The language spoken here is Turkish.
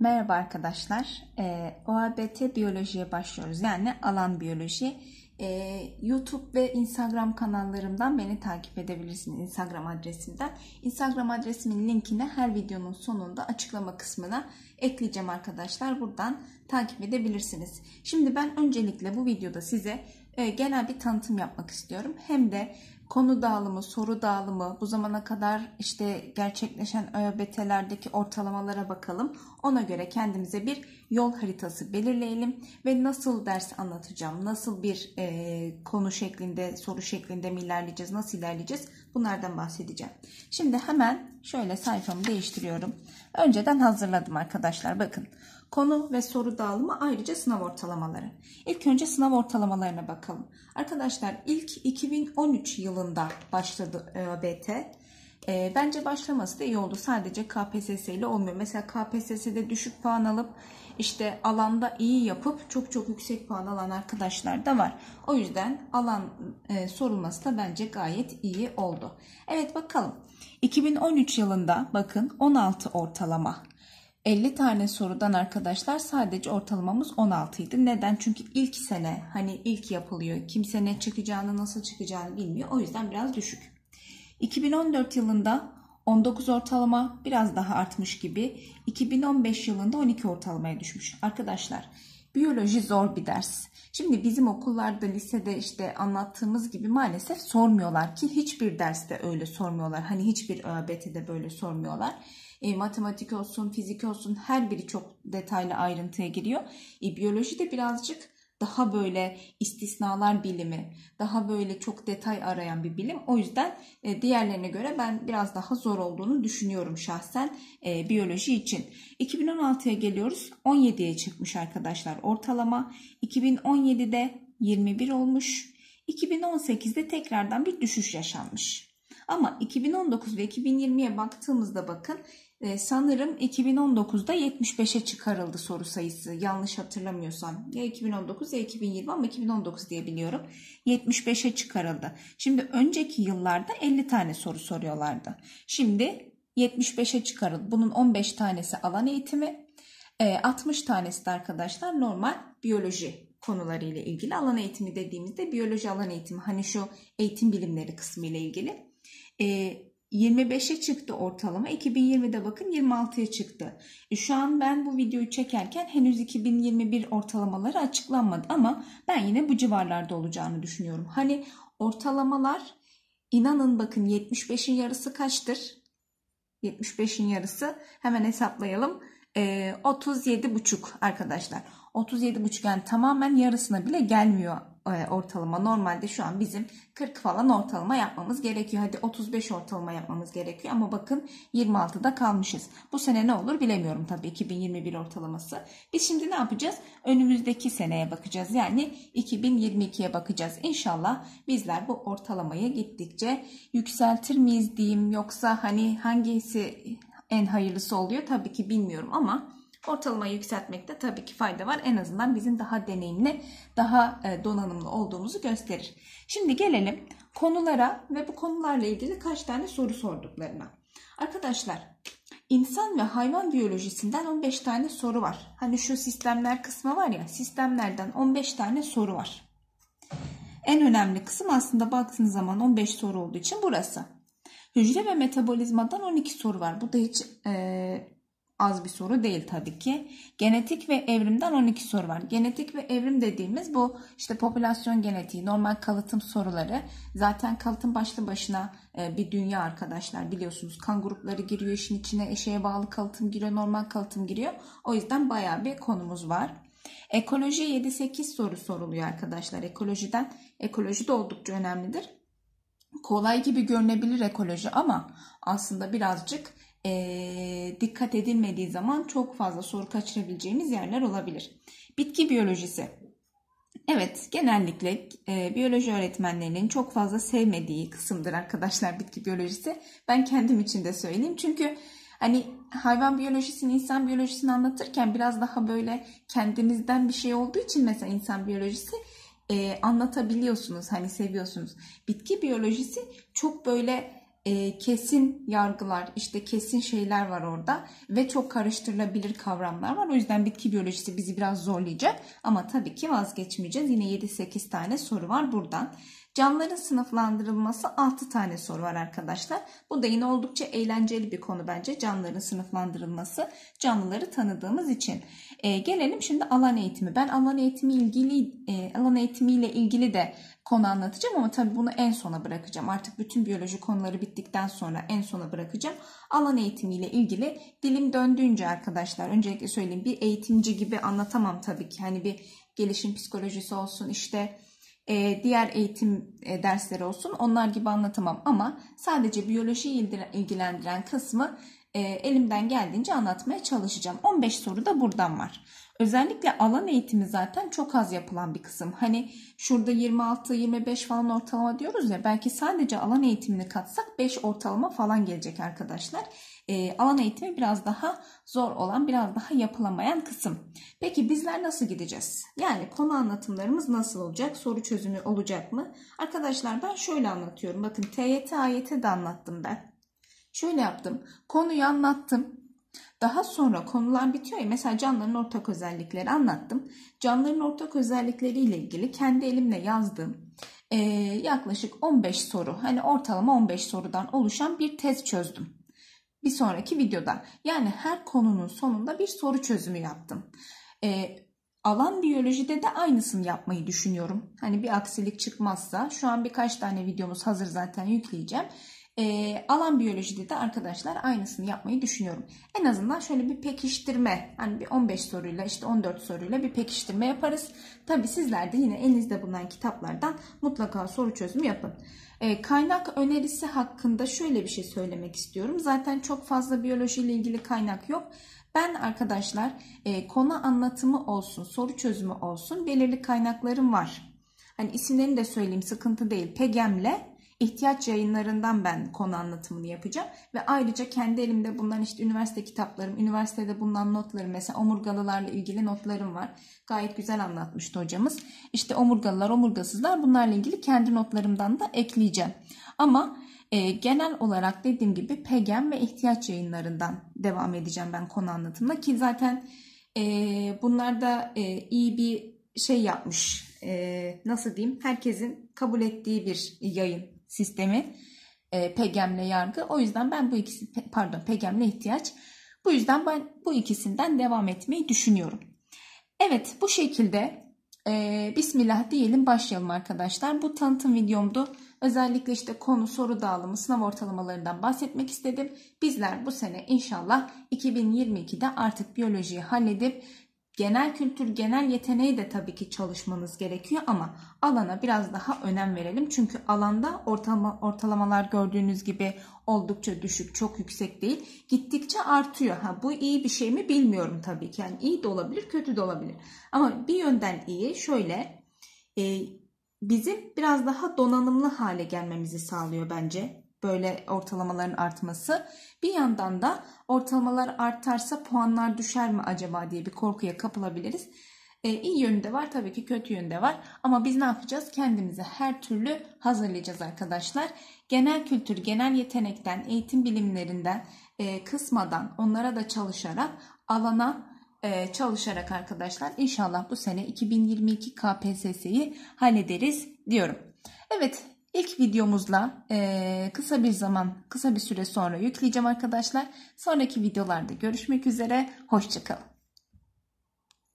Merhaba arkadaşlar. Ee, OABT biyolojiye başlıyoruz. Yani alan biyoloji. Ee, YouTube ve Instagram kanallarımdan beni takip edebilirsiniz. Instagram adresimden. Instagram adresimin linkini her videonun sonunda açıklama kısmına ekleyeceğim arkadaşlar. Buradan takip edebilirsiniz. Şimdi ben öncelikle bu videoda size e, genel bir tanıtım yapmak istiyorum. Hem de konu dağılımı, soru dağılımı, bu zamana kadar işte gerçekleşen ÖBT'lerdeki ortalamalara bakalım. Ona göre kendimize bir yol haritası belirleyelim ve nasıl ders anlatacağım, nasıl bir e, konu şeklinde, soru şeklinde mi ilerleyeceğiz, nasıl ilerleyeceğiz bunlardan bahsedeceğim. Şimdi hemen şöyle sayfamı değiştiriyorum. Önceden hazırladım arkadaşlar bakın. Konu ve soru dağılımı ayrıca sınav ortalamaları. İlk önce sınav ortalamalarına bakalım. Arkadaşlar ilk 2013 yılında başladı ÖBT. E, bence başlaması da iyi oldu. Sadece KPSS ile olmuyor. Mesela KPSS'de düşük puan alıp işte alanda iyi yapıp çok çok yüksek puan alan arkadaşlar da var. O yüzden alan e, sorulması da bence gayet iyi oldu. Evet bakalım. 2013 yılında bakın 16 ortalama. 50 tane sorudan arkadaşlar sadece ortalamamız 16 idi. Neden? Çünkü ilk sene hani ilk yapılıyor. Kimse ne çıkacağını nasıl çıkacağını bilmiyor. O yüzden biraz düşük. 2014 yılında 19 ortalama biraz daha artmış gibi. 2015 yılında 12 ortalamaya düşmüş. Arkadaşlar biyoloji zor bir ders. Şimdi bizim okullarda lisede işte anlattığımız gibi maalesef sormuyorlar ki hiçbir derste öyle sormuyorlar. Hani hiçbir ÖBT'de böyle sormuyorlar. E, matematik olsun, fizik olsun her biri çok detaylı ayrıntıya giriyor. E, biyoloji de birazcık daha böyle istisnalar bilimi, daha böyle çok detay arayan bir bilim. O yüzden e, diğerlerine göre ben biraz daha zor olduğunu düşünüyorum şahsen e, biyoloji için. 2016'ya geliyoruz. 17'ye çıkmış arkadaşlar ortalama. 2017'de 21 olmuş. 2018'de tekrardan bir düşüş yaşanmış. Ama 2019 ve 2020'ye baktığımızda bakın e, sanırım 2019'da 75'e çıkarıldı soru sayısı. Yanlış hatırlamıyorsam. Ya 2019 ya 2020 ama 2019 diye biliyorum. 75'e çıkarıldı. Şimdi önceki yıllarda 50 tane soru soruyorlardı. Şimdi 75'e çıkarıldı. Bunun 15 tanesi alan eğitimi. 60 e, tanesi de arkadaşlar normal biyoloji konuları ile ilgili. Alan eğitimi dediğimizde biyoloji alan eğitimi. Hani şu eğitim bilimleri kısmı ile ilgili. 25'e çıktı ortalama. 2020'de bakın 26'ya çıktı. E şu an ben bu videoyu çekerken henüz 2021 ortalamaları açıklanmadı ama ben yine bu civarlarda olacağını düşünüyorum. Hani ortalamalar inanın bakın 75'in yarısı kaçtır? 75'in yarısı hemen hesaplayalım. E, 37,5 arkadaşlar. 37,5 yani tamamen yarısına bile gelmiyor ortalama. Normalde şu an bizim 40 falan ortalama yapmamız gerekiyor. Hadi 35 ortalama yapmamız gerekiyor ama bakın 26'da kalmışız. Bu sene ne olur bilemiyorum tabii 2021 ortalaması. Biz şimdi ne yapacağız? Önümüzdeki seneye bakacağız. Yani 2022'ye bakacağız. İnşallah bizler bu ortalamayı gittikçe yükseltir miyiz diyeyim yoksa hani hangisi en hayırlısı oluyor tabii ki bilmiyorum ama Ortalamayı yükseltmekte tabii ki fayda var. En azından bizim daha deneyimli, daha e, donanımlı olduğumuzu gösterir. Şimdi gelelim konulara ve bu konularla ilgili kaç tane soru sorduklarına. Arkadaşlar insan ve hayvan biyolojisinden 15 tane soru var. Hani şu sistemler kısmı var ya sistemlerden 15 tane soru var. En önemli kısım aslında baktığınız zaman 15 soru olduğu için burası. Hücre ve metabolizmadan 12 soru var. Bu da hiç e, az bir soru değil tabii ki. Genetik ve evrimden 12 soru var. Genetik ve evrim dediğimiz bu işte popülasyon genetiği, normal kalıtım soruları. Zaten kalıtım başlı başına e, bir dünya arkadaşlar biliyorsunuz. Kan grupları giriyor işin içine, eşeğe bağlı kalıtım giriyor, normal kalıtım giriyor. O yüzden bayağı bir konumuz var. Ekoloji 7-8 soru soruluyor arkadaşlar ekolojiden. Ekoloji de oldukça önemlidir. Kolay gibi görünebilir ekoloji ama aslında birazcık e, dikkat edilmediği zaman çok fazla soru kaçırabileceğimiz yerler olabilir. Bitki biyolojisi. Evet genellikle e, biyoloji öğretmenlerinin çok fazla sevmediği kısımdır arkadaşlar bitki biyolojisi. Ben kendim için de söyleyeyim. Çünkü hani hayvan biyolojisini, insan biyolojisini anlatırken biraz daha böyle kendinizden bir şey olduğu için mesela insan biyolojisi e, anlatabiliyorsunuz. Hani seviyorsunuz. Bitki biyolojisi çok böyle e, kesin yargılar, işte kesin şeyler var orada ve çok karıştırılabilir kavramlar var. O yüzden bitki biyolojisi bizi biraz zorlayacak ama tabii ki vazgeçmeyeceğiz. Yine 7-8 tane soru var buradan. Canlıların sınıflandırılması 6 tane soru var arkadaşlar. Bu da yine oldukça eğlenceli bir konu bence. Canlıların sınıflandırılması. Canlıları tanıdığımız için. E, gelelim şimdi alan eğitimi. Ben alan eğitimi ilgili e, alan eğitimiyle ilgili de konu anlatacağım ama tabii bunu en sona bırakacağım. Artık bütün biyoloji konuları bittikten sonra en sona bırakacağım. Alan eğitimiyle ilgili dilim döndüğünce arkadaşlar öncelikle söyleyeyim bir eğitimci gibi anlatamam tabii ki. Hani bir gelişim psikolojisi olsun işte e, diğer eğitim e, dersleri olsun onlar gibi anlatamam ama sadece biyoloji ilgilendiren kısmı e, elimden geldiğince anlatmaya çalışacağım. 15 soru da buradan var. Özellikle alan eğitimi zaten çok az yapılan bir kısım. Hani şurada 26-25 falan ortalama diyoruz ya belki sadece alan eğitimini katsak 5 ortalama falan gelecek arkadaşlar. E, alan eğitimi biraz daha zor olan, biraz daha yapılamayan kısım. Peki bizler nasıl gideceğiz? Yani konu anlatımlarımız nasıl olacak? Soru çözümü olacak mı? Arkadaşlar ben şöyle anlatıyorum. Bakın TYT, AYT de anlattım ben. Şöyle yaptım. Konuyu anlattım. Daha sonra konular bitiyor ya mesela canlıların ortak özellikleri anlattım. Canlıların ortak özellikleri ile ilgili kendi elimle yazdığım e, yaklaşık 15 soru hani ortalama 15 sorudan oluşan bir test çözdüm. Bir sonraki videoda yani her konunun sonunda bir soru çözümü yaptım. E, alan biyolojide de aynısını yapmayı düşünüyorum. Hani bir aksilik çıkmazsa şu an birkaç tane videomuz hazır zaten yükleyeceğim. E, alan biyolojide de arkadaşlar aynısını yapmayı düşünüyorum. En azından şöyle bir pekiştirme hani bir 15 soruyla işte 14 soruyla bir pekiştirme yaparız. Tabi sizler de yine elinizde bulunan kitaplardan mutlaka soru çözümü yapın. E, kaynak önerisi hakkında şöyle bir şey söylemek istiyorum. Zaten çok fazla biyoloji ile ilgili kaynak yok. Ben arkadaşlar e, konu anlatımı olsun, soru çözümü olsun belirli kaynaklarım var. Hani isimlerini de söyleyeyim sıkıntı değil. Pegem'le ihtiyaç yayınlarından ben konu anlatımını yapacağım. Ve ayrıca kendi elimde bundan işte üniversite kitaplarım, üniversitede bulunan notlarım mesela omurgalılarla ilgili notlarım var. Gayet güzel anlatmıştı hocamız. İşte omurgalılar, omurgasızlar bunlarla ilgili kendi notlarımdan da ekleyeceğim. Ama e, genel olarak dediğim gibi PEGEM ve ihtiyaç yayınlarından devam edeceğim ben konu anlatımına ki zaten e, bunlar da e, iyi bir şey yapmış. E, nasıl diyeyim? Herkesin kabul ettiği bir yayın sistemi e, PEGEM'le yargı. O yüzden ben bu ikisi pardon PEGEM'le ihtiyaç. Bu yüzden ben bu ikisinden devam etmeyi düşünüyorum. Evet bu şekilde e, Bismillah diyelim başlayalım arkadaşlar. Bu tanıtım videomdu. Özellikle işte konu soru dağılımı sınav ortalamalarından bahsetmek istedim. Bizler bu sene inşallah 2022'de artık biyolojiyi halledip Genel kültür, genel yeteneği de tabii ki çalışmanız gerekiyor ama alana biraz daha önem verelim. Çünkü alanda ortalama, ortalamalar gördüğünüz gibi oldukça düşük, çok yüksek değil. Gittikçe artıyor. Ha, bu iyi bir şey mi bilmiyorum tabii ki. Yani iyi de olabilir, kötü de olabilir. Ama bir yönden iyi. Şöyle e, bizim biraz daha donanımlı hale gelmemizi sağlıyor bence böyle ortalamaların artması. Bir yandan da ortalamalar artarsa puanlar düşer mi acaba diye bir korkuya kapılabiliriz. E, iyi yönü de var tabii ki kötü yönü de var. Ama biz ne yapacağız? Kendimizi her türlü hazırlayacağız arkadaşlar. Genel kültür, genel yetenekten, eğitim bilimlerinden e, kısmadan onlara da çalışarak alana e, çalışarak arkadaşlar inşallah bu sene 2022 KPSS'yi hallederiz diyorum. Evet İlk videomuzla e, kısa bir zaman, kısa bir süre sonra yükleyeceğim arkadaşlar. Sonraki videolarda görüşmek üzere. Hoşçakalın.